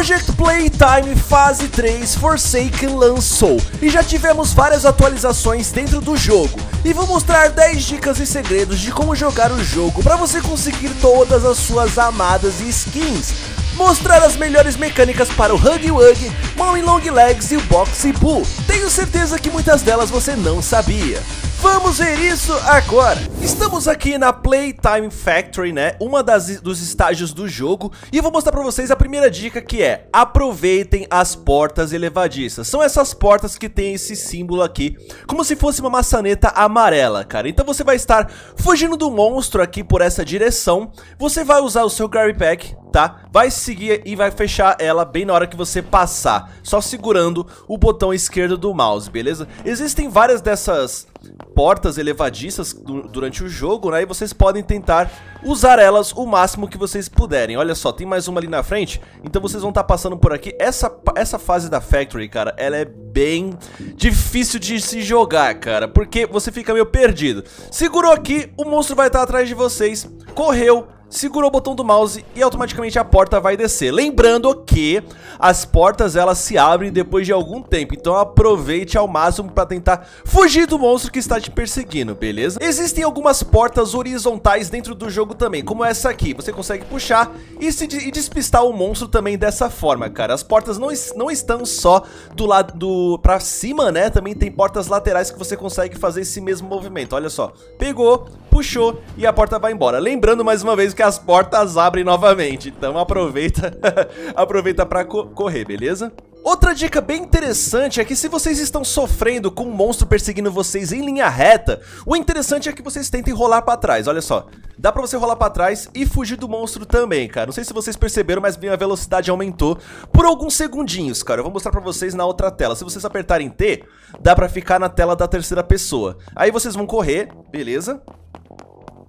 Project Playtime Fase 3 Forsaken lançou e já tivemos várias atualizações dentro do jogo e vou mostrar 10 dicas e segredos de como jogar o jogo para você conseguir todas as suas amadas skins mostrar as melhores mecânicas para o Huggy Wuggy, Mom Long Legs e o Boxy Boo. Tenho certeza que muitas delas você não sabia. Vamos ver isso agora. Estamos aqui na Playtime Factory, né? Uma das, dos estágios do jogo. E eu vou mostrar pra vocês a primeira dica que é Aproveitem as portas elevadiças. São essas portas que tem esse símbolo aqui, como se fosse uma maçaneta amarela, cara. Então você vai estar fugindo do monstro aqui por essa direção. Você vai usar o seu Gary Pack, tá? Vai seguir e vai fechar ela bem na hora que você passar, só segurando o botão esquerdo do mouse, beleza? Existem várias dessas portas elevadiças durante o jogo, né? E vocês podem tentar usar elas o máximo que vocês puderem. Olha só, tem mais uma ali na frente, então vocês vão estar tá passando por aqui. Essa, essa fase da Factory, cara, ela é bem difícil de se jogar, cara, porque você fica meio perdido. Segurou aqui, o monstro vai estar tá atrás de vocês, correu, segurou o botão do mouse e automaticamente a porta vai descer. Lembrando que as portas elas se abrem depois de algum tempo, então aproveite ao máximo para tentar fugir do monstro que está te perseguindo, beleza? Existem algumas portas horizontais dentro do jogo também, como essa aqui. Você consegue puxar e, se, e despistar o monstro também dessa forma, cara. As portas não, não estão só do lado do para cima, né? Também tem portas laterais que você consegue fazer esse mesmo movimento. Olha só, pegou, puxou e a porta vai embora. Lembrando mais uma vez que as portas abrem novamente, então aproveita, aproveita para co correr, beleza? Outra dica bem interessante é que se vocês estão sofrendo com um monstro perseguindo vocês em linha reta, o interessante é que vocês tentem rolar pra trás, olha só. Dá pra você rolar pra trás e fugir do monstro também, cara. Não sei se vocês perceberam, mas minha velocidade aumentou por alguns segundinhos, cara. Eu vou mostrar pra vocês na outra tela. Se vocês apertarem T, dá pra ficar na tela da terceira pessoa. Aí vocês vão correr, beleza?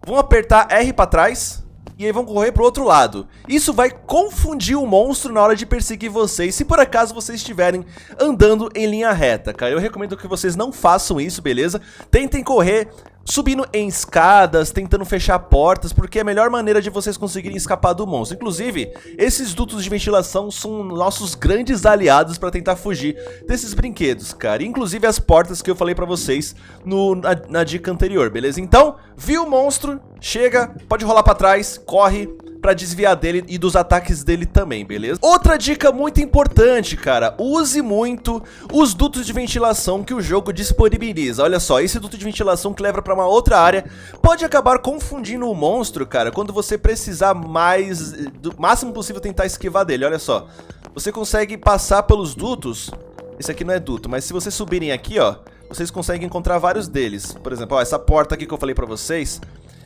vão apertar R pra trás e aí vão correr pro outro lado. Isso vai confundir o monstro na hora de perseguir vocês, se por acaso vocês estiverem andando em linha reta, cara. Eu recomendo que vocês não façam isso, beleza? Tentem correr subindo em escadas, tentando fechar portas, porque é a melhor maneira de vocês conseguirem escapar do monstro. Inclusive, esses dutos de ventilação são nossos grandes aliados para tentar fugir desses brinquedos, cara. Inclusive as portas que eu falei para vocês no, na, na dica anterior, beleza? Então, viu o monstro, chega, pode rolar para trás, corre, pra desviar dele e dos ataques dele também, beleza? Outra dica muito importante, cara, use muito os dutos de ventilação que o jogo disponibiliza. Olha só, esse duto de ventilação que leva pra uma outra área pode acabar confundindo o monstro, cara, quando você precisar mais, do máximo possível tentar esquivar dele, olha só. Você consegue passar pelos dutos, esse aqui não é duto, mas se vocês subirem aqui, ó, vocês conseguem encontrar vários deles. Por exemplo, ó, essa porta aqui que eu falei pra vocês,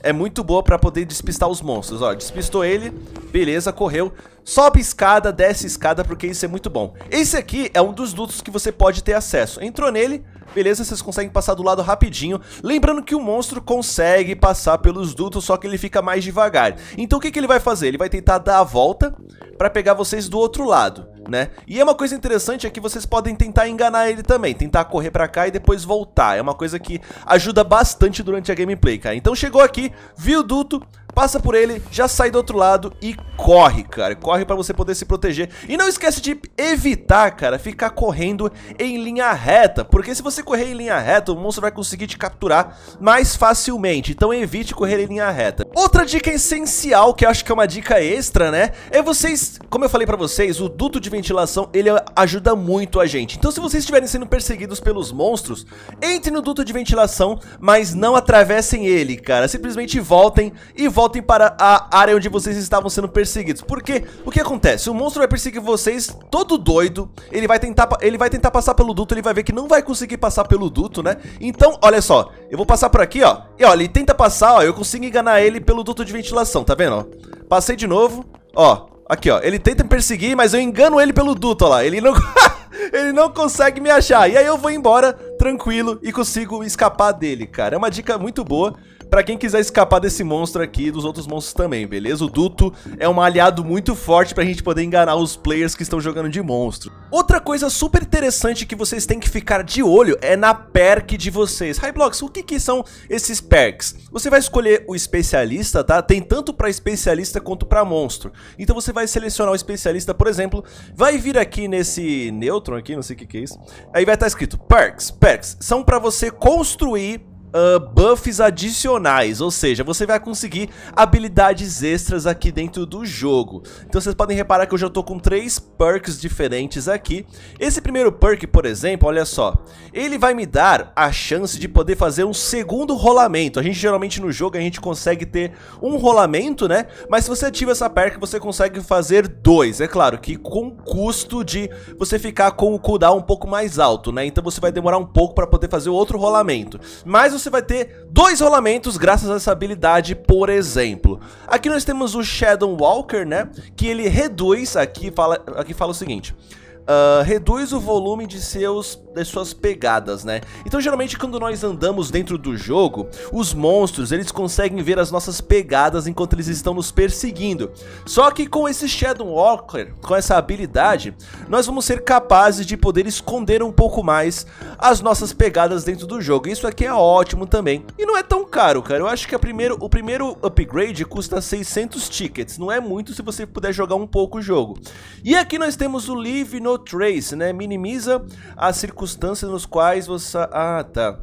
é muito boa pra poder despistar os monstros. Ó, despistou ele, beleza, correu. Sobe escada, desce escada, porque isso é muito bom. Esse aqui é um dos dutos que você pode ter acesso. Entrou nele, beleza, vocês conseguem passar do lado rapidinho. Lembrando que o monstro consegue passar pelos dutos, só que ele fica mais devagar. Então o que, que ele vai fazer? Ele vai tentar dar a volta pra pegar vocês do outro lado né? E é uma coisa interessante é que vocês podem tentar enganar ele também, tentar correr pra cá e depois voltar. É uma coisa que ajuda bastante durante a gameplay, cara. Então chegou aqui, viu o duto, passa por ele, já sai do outro lado e corre, cara. Corre para você poder se proteger. E não esquece de evitar, cara, ficar correndo em linha reta, porque se você correr em linha reta, o monstro vai conseguir te capturar mais facilmente. Então evite correr em linha reta. Outra dica essencial, que acho que é uma dica extra, né? É vocês, como eu falei para vocês, o duto de ventilação, ele ajuda muito a gente. Então se vocês estiverem sendo perseguidos pelos monstros, entre no duto de ventilação, mas não atravessem ele, cara. Simplesmente voltem e voltem voltem para a área onde vocês estavam sendo perseguidos. Porque o que acontece? O monstro vai perseguir vocês todo doido. Ele vai tentar, ele vai tentar passar pelo duto, ele vai ver que não vai conseguir passar pelo duto, né? Então, olha só, eu vou passar por aqui, ó. E ó, ele tenta passar, ó, eu consigo enganar ele pelo duto de ventilação, tá vendo? Ó? Passei de novo, ó. Aqui, ó, ele tenta me perseguir, mas eu engano ele pelo duto, ó lá. Ele não... ele não consegue me achar. E aí eu vou embora tranquilo e consigo escapar dele, cara. É uma dica muito boa pra quem quiser escapar desse monstro aqui e dos outros monstros também, beleza? O Duto é um aliado muito forte pra gente poder enganar os players que estão jogando de monstro. Outra coisa super interessante que vocês têm que ficar de olho é na perk de vocês. Hyblocks, o que, que são esses perks? Você vai escolher o especialista, tá? Tem tanto para especialista quanto para monstro. Então você vai selecionar o especialista, por exemplo, vai vir aqui nesse neutron aqui, não sei o que, que é isso. Aí vai estar escrito perks. Perks são para você construir uh, buffs adicionais, ou seja, você vai conseguir habilidades extras aqui dentro do jogo. Então vocês podem reparar que eu já estou com três perks diferentes aqui. Esse primeiro perk, por exemplo, olha só, ele vai me dar a chance de poder fazer um segundo rolamento. A gente geralmente no jogo a gente consegue ter um rolamento, né? Mas se você ativa essa perk, você consegue fazer dois. É claro que com custo de você ficar com o cooldown um pouco mais alto, né? Então você vai demorar um pouco para poder fazer o outro rolamento. Mas você vai ter dois rolamentos graças a essa habilidade, por exemplo. Aqui nós temos o Shadow Walker, né? Que ele reduz, aqui fala, aqui fala o seguinte... Uh, reduz o volume de seus das suas pegadas, né? Então geralmente quando nós andamos dentro do jogo, os monstros eles conseguem ver as nossas pegadas enquanto eles estão nos perseguindo. Só que com esse Shadow Walker, com essa habilidade, nós vamos ser capazes de poder esconder um pouco mais as nossas pegadas dentro do jogo. Isso aqui é ótimo também. E não é tão caro, cara. Eu acho que primeiro, o primeiro upgrade custa 600 tickets. Não é muito se você puder jogar um pouco o jogo. E aqui nós temos o Leave No Trace, né? Minimiza as circunstâncias nos quais você... Ah, tá.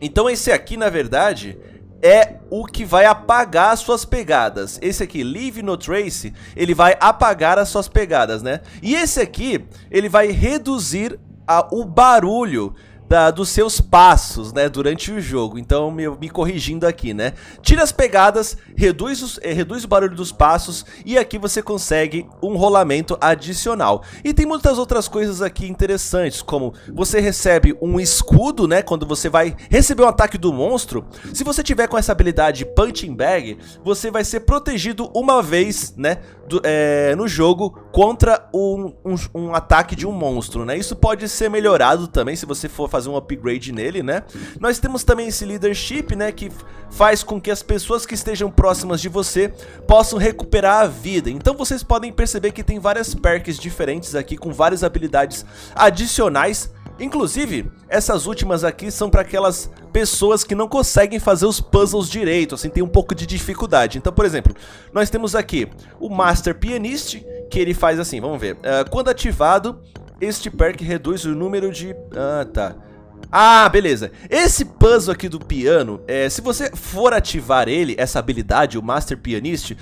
Então esse aqui, na verdade, é o que vai apagar as suas pegadas. Esse aqui, Leave No Trace, ele vai apagar as suas pegadas, né? E esse aqui, ele vai reduzir a, o barulho da, dos seus passos, né, durante o jogo. Então, me, me corrigindo aqui, né? Tira as pegadas, reduz, os, eh, reduz o barulho dos passos e aqui você consegue um rolamento adicional. E tem muitas outras coisas aqui interessantes, como você recebe um escudo, né, quando você vai receber um ataque do monstro. Se você tiver com essa habilidade Punching Bag, você vai ser protegido uma vez, né, do, é, no jogo contra um, um, um ataque de um monstro, né? Isso pode ser melhorado também se você for fazer um upgrade nele, né? Nós temos também esse leadership, né, que faz com que as pessoas que estejam próximas de você possam recuperar a vida. Então vocês podem perceber que tem várias perks diferentes aqui com várias habilidades adicionais Inclusive, essas últimas aqui são para aquelas pessoas que não conseguem fazer os puzzles direito, assim, tem um pouco de dificuldade. Então, por exemplo, nós temos aqui o Master Pianist, que ele faz assim, vamos ver. Uh, quando ativado, este perk reduz o número de... Ah, tá. Ah, beleza. Esse puzzle aqui do piano, é, se você for ativar ele, essa habilidade, o Master Pianist,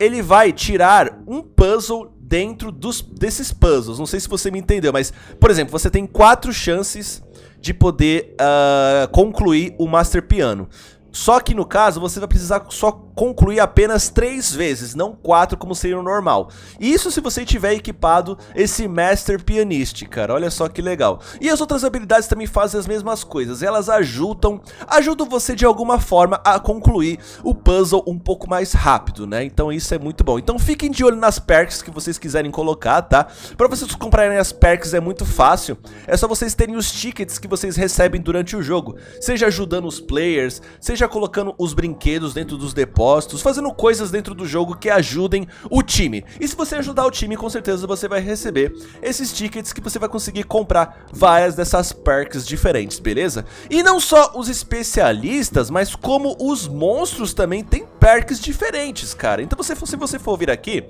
ele vai tirar um puzzle dentro dos, desses puzzles. Não sei se você me entendeu, mas, por exemplo, você tem quatro chances de poder uh, concluir o Master Piano. Só que no caso, você vai precisar só concluir apenas três vezes, não quatro como seria o normal. Isso se você tiver equipado esse Master Pianist, cara, olha só que legal. E as outras habilidades também fazem as mesmas coisas, elas ajudam, ajudam você de alguma forma a concluir o puzzle um pouco mais rápido, né? Então isso é muito bom. Então fiquem de olho nas perks que vocês quiserem colocar, tá? Pra vocês comprarem as perks é muito fácil, é só vocês terem os tickets que vocês recebem durante o jogo, seja ajudando os players, seja colocando os brinquedos dentro dos depósitos, fazendo coisas dentro do jogo que ajudem o time. E se você ajudar o time, com certeza você vai receber esses tickets que você vai conseguir comprar várias dessas perks diferentes, beleza? E não só os especialistas, mas como os monstros também têm perks diferentes, cara. Então você, se você for vir aqui,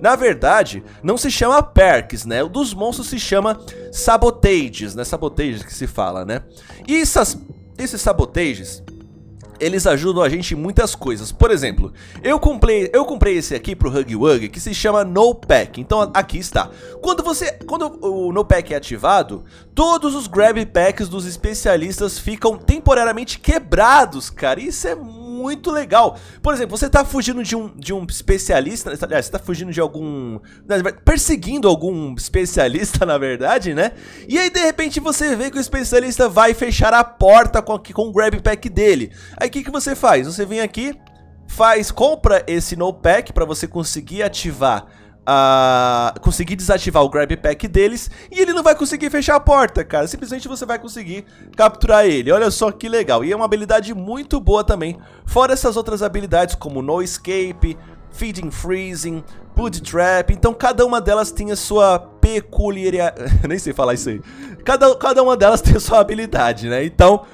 na verdade, não se chama perks, né? O dos monstros se chama sabotages, né? Sabotages que se fala, né? E essas, esses sabotages eles ajudam a gente em muitas coisas. Por exemplo, eu comprei, eu comprei esse aqui pro Hug Wug que se chama No Pack. Então aqui está. Quando você, quando o No Pack é ativado, todos os Grab Packs dos especialistas ficam temporariamente quebrados, cara. Isso é muito muito legal. Por exemplo, você tá fugindo de um, de um especialista, aliás, você tá fugindo de algum... perseguindo algum especialista, na verdade, né? E aí, de repente, você vê que o especialista vai fechar a porta com, com o grab pack dele. Aí, o que, que você faz? Você vem aqui, faz, compra esse no pack para você conseguir ativar a conseguir desativar o grab pack deles e ele não vai conseguir fechar a porta, cara. Simplesmente você vai conseguir capturar ele. Olha só que legal. E é uma habilidade muito boa também. Fora essas outras habilidades como No Escape, Feeding Freezing, Blood Trap. Então cada uma delas tem a sua peculiar... Nem sei falar isso aí. Cada, cada uma delas tem sua habilidade, né? Então,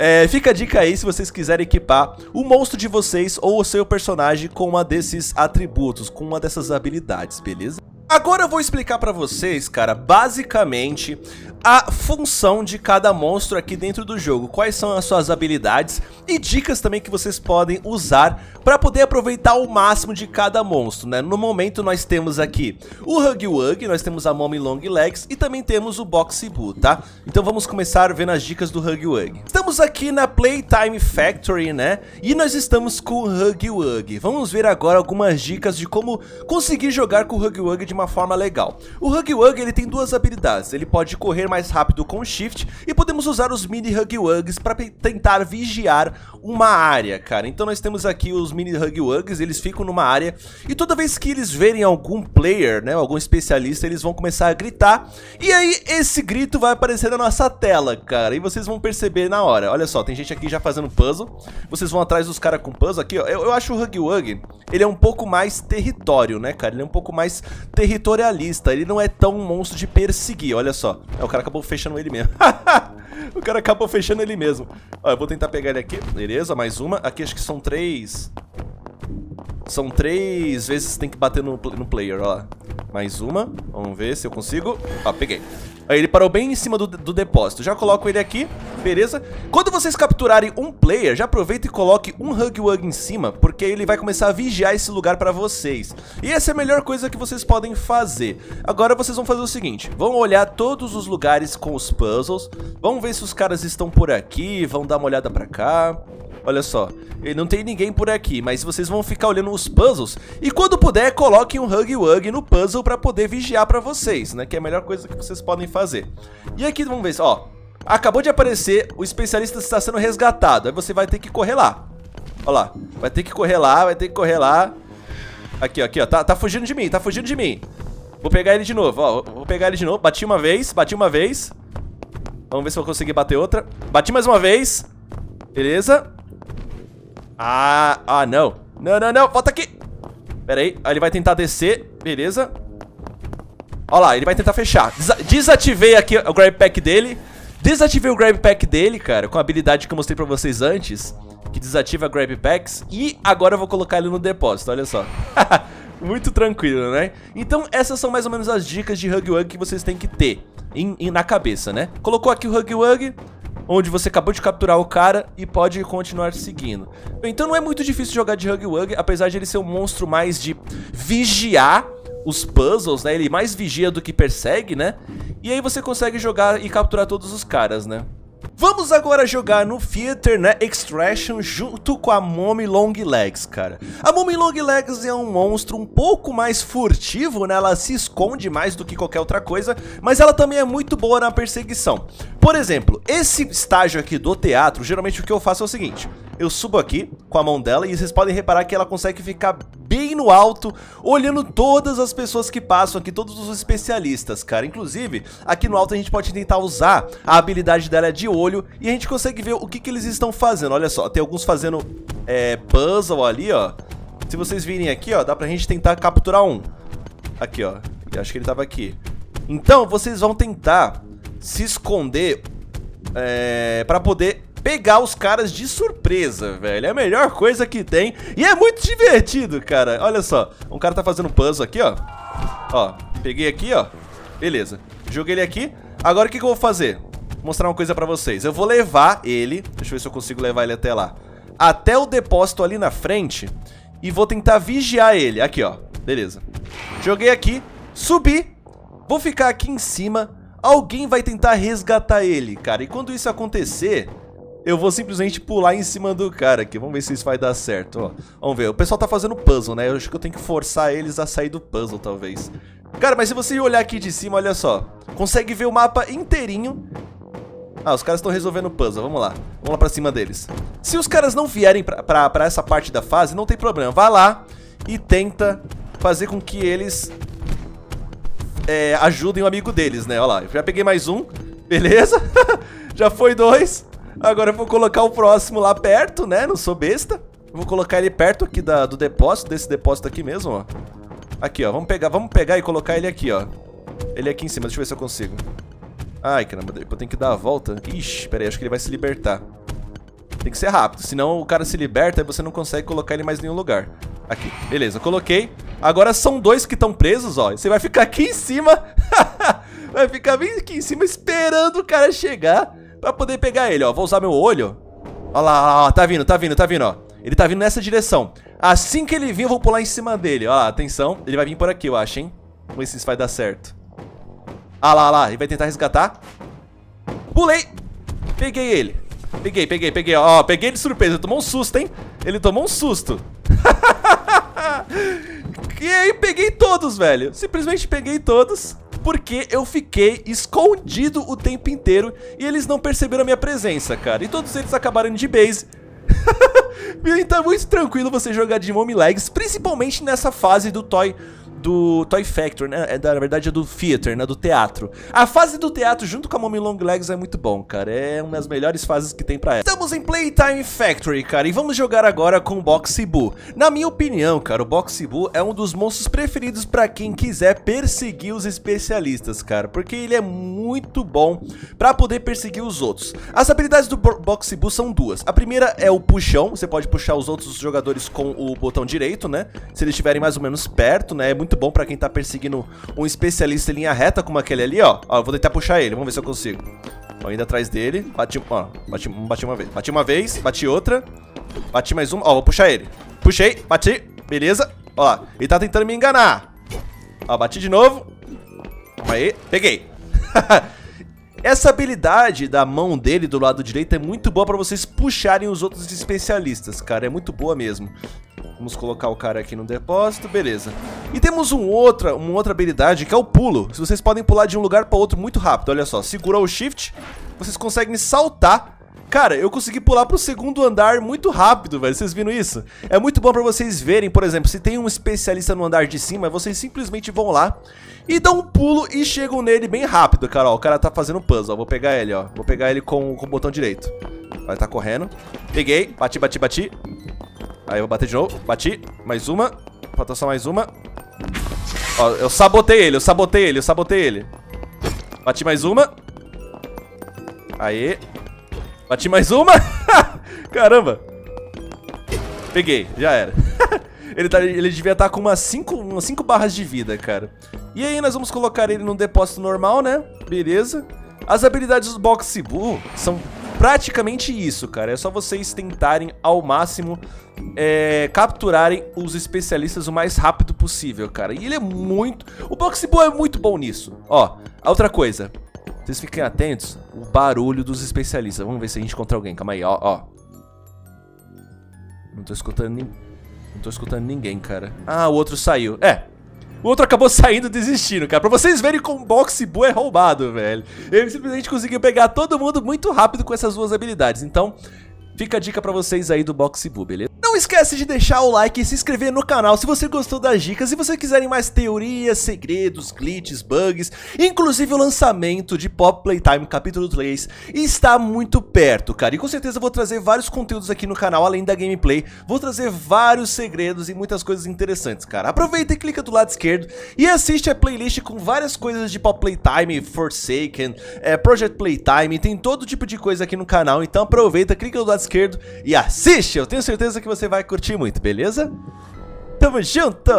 é, fica a dica aí se vocês quiserem equipar o monstro de vocês ou o seu personagem com uma desses atributos, com uma dessas habilidades, beleza? Agora eu vou explicar pra vocês, cara, basicamente a função de cada monstro aqui dentro do jogo, quais são as suas habilidades e dicas também que vocês podem usar para poder aproveitar o máximo de cada monstro, né? No momento nós temos aqui o Huggy Wuggy, nós temos a Mommy Long Legs e também temos o Boxy Boo, tá? Então vamos começar vendo as dicas do Huggy Wuggy. Estamos aqui na Playtime Factory, né? E nós estamos com o Huggy Wuggy. Vamos ver agora algumas dicas de como conseguir jogar com o Huggy Wuggy de uma forma legal. O Huggy Wuggy ele tem duas habilidades, ele pode correr mais rápido com o Shift e podemos usar os Mini Huggy Wugs para tentar vigiar uma área, cara. Então nós temos aqui os Mini Huggy Wugs, eles ficam numa área e toda vez que eles verem algum player, né, algum especialista, eles vão começar a gritar e aí esse grito vai aparecer na nossa tela, cara, e vocês vão perceber na hora. Olha só, tem gente aqui já fazendo puzzle, vocês vão atrás dos caras com puzzle aqui, ó. Eu, eu acho o Huggy Wug, ele é um pouco mais território, né, cara? Ele é um pouco mais territorialista, ele não é tão monstro de perseguir, olha só. É, o cara acabou fechando ele mesmo. o cara acabou fechando ele mesmo. Ó, eu vou tentar pegar ele aqui. Beleza, mais uma. Aqui acho que são três... São três vezes tem que bater no, no player, ó. Mais uma. Vamos ver se eu consigo. Ó, peguei. Aí ele parou bem em cima do, do depósito. Já coloco ele aqui, beleza? Quando vocês capturarem um player, já aproveita e coloque um Hug Wug em cima, porque ele vai começar a vigiar esse lugar pra vocês. E essa é a melhor coisa que vocês podem fazer. Agora vocês vão fazer o seguinte, vão olhar todos os lugares com os puzzles, vão ver se os caras estão por aqui, vão dar uma olhada pra cá... Olha só, não tem ninguém por aqui, mas vocês vão ficar olhando os puzzles e quando puder, coloquem um Hug Wug no puzzle para poder vigiar para vocês, né? Que é a melhor coisa que vocês podem fazer. E aqui, vamos ver, ó, acabou de aparecer, o especialista está sendo resgatado, aí você vai ter que correr lá. Olha lá, vai ter que correr lá, vai ter que correr lá. Aqui, aqui, ó, tá, tá fugindo de mim, tá fugindo de mim. Vou pegar ele de novo, ó, vou pegar ele de novo, bati uma vez, bati uma vez. Vamos ver se eu conseguir bater outra. Bati mais uma vez. Beleza. Ah, ah, não. Não, não, não, volta aqui. Pera aí, ele vai tentar descer, beleza. Olha lá, ele vai tentar fechar. Desativei aqui o grab pack dele. Desativei o grab pack dele, cara, com a habilidade que eu mostrei pra vocês antes. Que desativa grab packs. E agora eu vou colocar ele no depósito, olha só. Muito tranquilo, né? Então essas são mais ou menos as dicas de Hug Wug que vocês têm que ter em, em, na cabeça, né? Colocou aqui o Hug Wug, onde você acabou de capturar o cara e pode continuar seguindo. Então não é muito difícil jogar de Hug Wug, apesar de ele ser um monstro mais de vigiar os puzzles, né? Ele mais vigia do que persegue, né? E aí você consegue jogar e capturar todos os caras, né? Vamos agora jogar no Theater, né, Extraction junto com a Mommy Long Legs, cara. A Mommy Long Legs é um monstro um pouco mais furtivo, né, ela se esconde mais do que qualquer outra coisa, mas ela também é muito boa na perseguição. Por exemplo, esse estágio aqui do teatro, geralmente o que eu faço é o seguinte, eu subo aqui com a mão dela e vocês podem reparar que ela consegue ficar bem no alto, olhando todas as pessoas que passam aqui, todos os especialistas, cara. Inclusive, aqui no alto a gente pode tentar usar a habilidade dela de olho e a gente consegue ver o que, que eles estão fazendo. Olha só, tem alguns fazendo é, puzzle ali, ó. Se vocês virem aqui, ó, dá pra gente tentar capturar um. Aqui, ó. Acho que ele tava aqui. Então, vocês vão tentar se esconder é, pra poder pegar os caras de surpresa, velho. É a melhor coisa que tem. E é muito divertido, cara. Olha só. Um cara tá fazendo puzzle aqui, ó. Ó, peguei aqui, ó. Beleza. Joguei ele aqui. Agora o que, que eu vou fazer? Vou mostrar uma coisa pra vocês. Eu vou levar ele. Deixa eu ver se eu consigo levar ele até lá. Até o depósito ali na frente. E vou tentar vigiar ele. Aqui, ó. Beleza. Joguei aqui. Subi. Vou ficar aqui em cima. Alguém vai tentar resgatar ele, cara. E quando isso acontecer, eu vou simplesmente pular em cima do cara aqui. Vamos ver se isso vai dar certo, ó. Vamos ver. O pessoal tá fazendo puzzle, né? Eu acho que eu tenho que forçar eles a sair do puzzle, talvez. Cara, mas se você olhar aqui de cima, olha só. Consegue ver o mapa inteirinho. Ah, os caras estão resolvendo o puzzle. Vamos lá. Vamos lá pra cima deles. Se os caras não vierem pra, pra, pra essa parte da fase, não tem problema. Vai lá e tenta fazer com que eles é, ajudem o amigo deles, né? Olha lá. Já peguei mais um. Beleza? Já foi dois. Agora eu vou colocar o próximo lá perto, né? Não sou besta. Vou colocar ele perto aqui da, do depósito, desse depósito aqui mesmo, ó. Aqui, ó. Vamos pegar, vamos pegar e colocar ele aqui, ó. Ele é aqui em cima, deixa eu ver se eu consigo. Ai, caramba, eu tenho que dar a volta. Ixi, pera aí, acho que ele vai se libertar. Tem que ser rápido, senão o cara se liberta e você não consegue colocar ele mais em nenhum lugar. Aqui, beleza, coloquei. Agora são dois que estão presos, ó. Você vai ficar aqui em cima. vai ficar bem aqui em cima esperando o cara chegar pra poder pegar ele, ó. Vou usar meu olho. Olha lá, ó, tá vindo, tá vindo, tá vindo, ó. Ele tá vindo nessa direção. Assim que ele vir, eu vou pular em cima dele. Ó, atenção. Ele vai vir por aqui, eu acho, hein? Vamos ver se isso vai dar certo. Ah lá, lá. Ele vai tentar resgatar. Pulei. Peguei ele. Peguei, peguei, peguei. Ó, peguei de surpresa. Ele tomou um susto, hein? Ele tomou um susto. e aí, peguei todos, velho. Simplesmente peguei todos porque eu fiquei escondido o tempo inteiro e eles não perceberam a minha presença, cara. E todos eles acabaram de base. então é muito tranquilo você jogar de Legs, principalmente nessa fase do Toy do Toy Factory, né? É, na verdade é do Theater, né? Do teatro. A fase do teatro junto com a Mommy Long Legs é muito bom, cara. É uma das melhores fases que tem pra ela. Estamos em Playtime Factory, cara, e vamos jogar agora com o Boxy Boo. Na minha opinião, cara, o Boxy Boo é um dos monstros preferidos pra quem quiser perseguir os especialistas, cara, porque ele é muito bom pra poder perseguir os outros. As habilidades do Boxy Boo são duas. A primeira é o puxão, você pode puxar os outros jogadores com o botão direito, né? Se eles estiverem mais ou menos perto, né? É muito muito bom pra quem tá perseguindo um especialista em linha reta como aquele ali, ó. Ó, eu vou tentar puxar ele, vamos ver se eu consigo. Ó, indo atrás dele, bati, ó, bati, bati uma vez. Bati uma vez, bati outra, bati mais uma, ó, vou puxar ele. Puxei, bati, beleza. Ó, ele tá tentando me enganar. Ó, bati de novo. Aí, peguei. Essa habilidade da mão dele do lado direito é muito boa pra vocês puxarem os outros especialistas, cara. É muito boa mesmo. Vamos colocar o cara aqui no depósito, beleza. E temos um outra, uma outra habilidade que é o pulo. Vocês podem pular de um lugar para outro muito rápido, olha só. Segura o shift, vocês conseguem saltar Cara, eu consegui pular pro segundo andar muito rápido, velho. Vocês viram isso? É muito bom pra vocês verem, por exemplo, se tem um especialista no andar de cima, vocês simplesmente vão lá e dão um pulo e chegam nele bem rápido, cara. Ó, o cara tá fazendo puzzle. Vou pegar ele, ó. Vou pegar ele com, com o botão direito. Vai tá correndo. Peguei. Bati, bati, bati. Aí eu vou bater de novo. Bati. Mais uma. Falta só mais uma. Ó, eu sabotei ele, eu sabotei ele, eu sabotei ele. Bati mais uma. Aí. Bati mais uma. Caramba. Peguei, já era. ele, tá, ele devia estar tá com umas 5 umas cinco barras de vida, cara. E aí nós vamos colocar ele num depósito normal, né? Beleza. As habilidades do Boxy Boo são praticamente isso, cara. É só vocês tentarem ao máximo é, capturarem os especialistas o mais rápido possível, cara. E ele é muito... O Boxiball é muito bom nisso. Ó, outra coisa. Vocês fiquem atentos o barulho dos especialistas. Vamos ver se a gente encontra alguém. Calma aí, ó, ó. Não tô escutando. Não tô escutando ninguém, cara. Ah, o outro saiu. É, o outro acabou saindo desistindo, cara. Pra vocês verem como o Boxy Boo é roubado, velho. Ele simplesmente conseguiu pegar todo mundo muito rápido com essas duas habilidades. Então, fica a dica pra vocês aí do Boxy Boo, beleza? Não esquece de deixar o like e se inscrever no canal se você gostou das dicas e você quiserem mais teorias, segredos, glitches, bugs, inclusive o lançamento de Pop Playtime capítulo 3 está muito perto, cara. E com certeza vou trazer vários conteúdos aqui no canal, além da gameplay, vou trazer vários segredos e muitas coisas interessantes, cara. Aproveita e clica do lado esquerdo e assiste a playlist com várias coisas de Pop Playtime, Forsaken, é, Project Playtime, tem todo tipo de coisa aqui no canal, então aproveita, clica do lado esquerdo e assiste! Eu tenho certeza que você você vai curtir muito, beleza? Tamo junto!